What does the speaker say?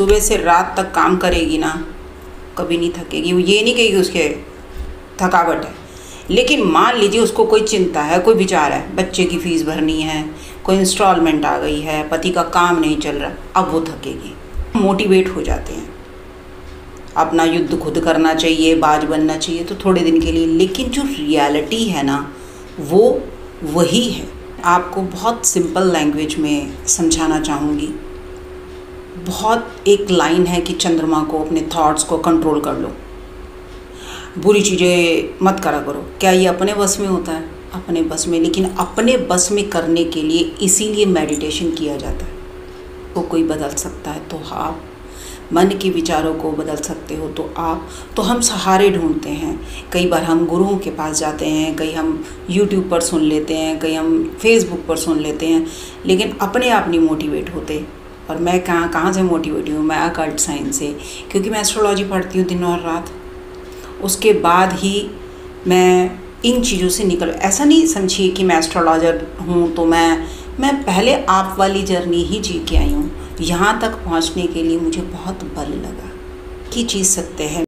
सुबह से रात तक काम करेगी ना, कभी नहीं थकेगी। वो ये नहीं कहेगी उसके थकावट है। लेकिन मान लीजिए उसको कोई चिंता है, कोई विचार है, बच्चे की फ़ीस भरनी है, कोई इंस्टॉलमेंट आ गई है, पति का काम नहीं चल रहा, अब वो थकेगी। मोटिवेट हो जाते हैं। अपना युद्ध खुद करना चाहिए, बाज बनना चाहिए तो थोड़े दिन के लिए। लेकिन जो रियलिटी है ना, वो वही है। आपको बहुत सिंपल लैंग्वेज में समझाना चाहूँगी। बहुत एक लाइन है कि चंद्रमा को अपने थॉट्स को कंट्रोल कर लो। बुरी चीज़ें मत करा करो। क्या ये अपने बस में होता है? अपने बस में। लेकिन अपने बस में करने के लिए इसीलिए मेडिटेशन किया जाता है। तो कोई बदल सकता है तो आप, मन के विचारों को बदल सकते हो तो आप। तो हम सहारे ढूंढते हैं। कई बार हम गुरुओं के पास जाते हैं, कई हम यूट्यूब पर सुन लेते हैं, कई हम फेसबुक पर सुन लेते हैं। लेकिन अपने आप नहीं मोटिवेट होते। और मैं कहाँ कहाँ से मोटिवेट हूँ? मैं अकल्ट साइंस से, क्योंकि मैं एस्ट्रोलॉजी पढ़ती हूँ दिन और रात। उसके बाद ही मैं इन चीज़ों से निकल, ऐसा नहीं समझिए कि मैं एस्ट्रोलॉजर हूँ तो मैं मैं पहले आप वाली जर्नी ही जी के आई हूँ। यहाँ तक पहुँचने के लिए मुझे बहुत बल लगा कि चीज़ सत्य है।